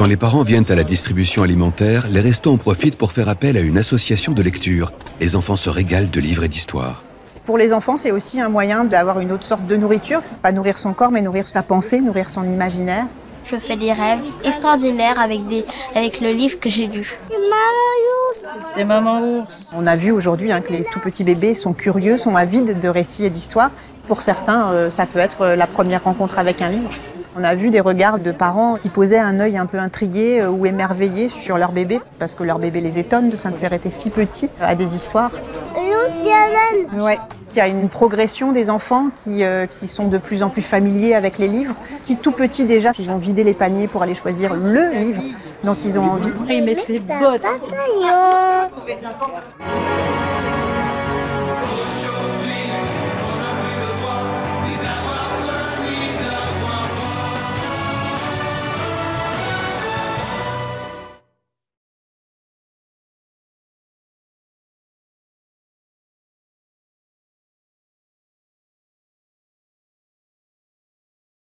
Quand les parents viennent à la distribution alimentaire, les restos en profitent pour faire appel à une association de lecture. Les enfants se régalent de livres et d'histoires. Pour les enfants, c'est aussi un moyen d'avoir une autre sorte de nourriture. Pas nourrir son corps, mais nourrir sa pensée, nourrir son imaginaire. Je fais des rêves extraordinaires avec, des, avec le livre que j'ai lu. C'est Maman Ours. On a vu aujourd'hui hein, que les tout petits bébés sont curieux, sont avides de récits et d'histoires. Pour certains, euh, ça peut être la première rencontre avec un livre. On a vu des regards de parents qui posaient un œil un peu intrigué euh, ou émerveillé sur leur bébé, parce que leur bébé les étonne de s'intéresser si petit à des histoires. Ouais. Il y a une progression des enfants qui, euh, qui sont de plus en plus familiers avec les livres, qui tout petits déjà, ils vont vider les paniers pour aller choisir le livre dont ils ont envie. Oui, mais c'est bottes.